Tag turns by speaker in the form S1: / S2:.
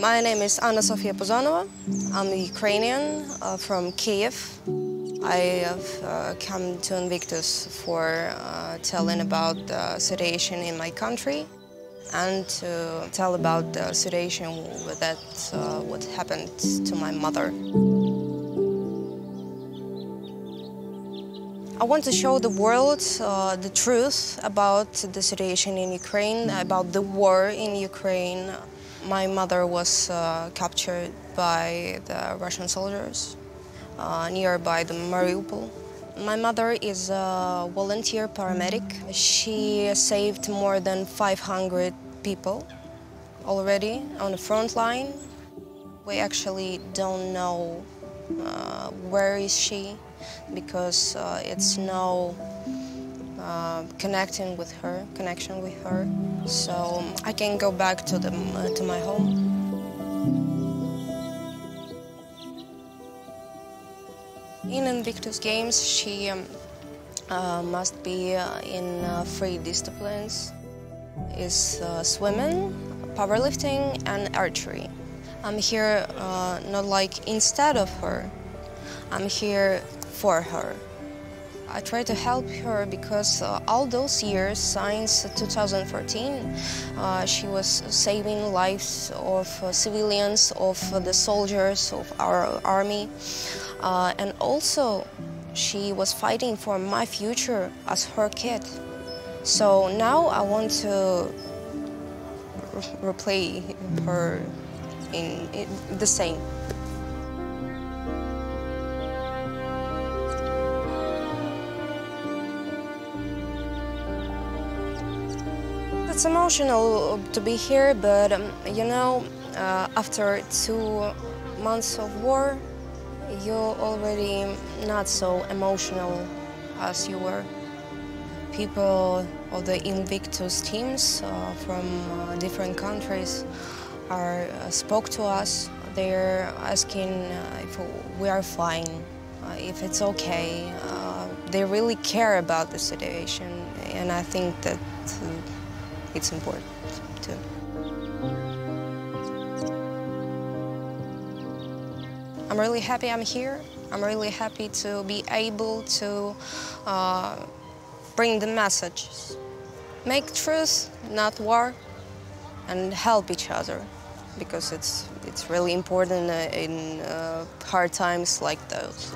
S1: My name is Anna Sofia Puzanova. I'm Ukrainian uh, from Kiev. I have uh, come to Invictus for uh, telling about the situation in my country and to tell about the situation that uh, what happened to my mother. I want to show the world uh, the truth about the situation in Ukraine, about the war in Ukraine. My mother was uh, captured by the Russian soldiers uh, nearby the Mariupol. My mother is a volunteer paramedic. She saved more than 500 people already on the front line. We actually don't know uh, where is she because uh, it's no uh, connecting with her, connection with her. So I can go back to the to my home. In Invictus Games, she um, uh, must be uh, in uh, three disciplines: is uh, swimming, powerlifting, and archery. I'm here uh, not like instead of her. I'm here for her. I try to help her because uh, all those years, since 2014, uh, she was saving lives of uh, civilians, of the soldiers, of our army. Uh, and also, she was fighting for my future as her kid. So now I want to re replay her in, in the same. It's emotional to be here, but um, you know, uh, after two months of war, you're already not so emotional as you were. People of the Invictus teams uh, from uh, different countries are uh, spoke to us. They're asking uh, if we are fine, uh, if it's okay. Uh, they really care about the situation, and I think that it's important too. I'm really happy I'm here. I'm really happy to be able to uh, bring the messages. Make truth, not war, and help each other because it's, it's really important uh, in uh, hard times like those.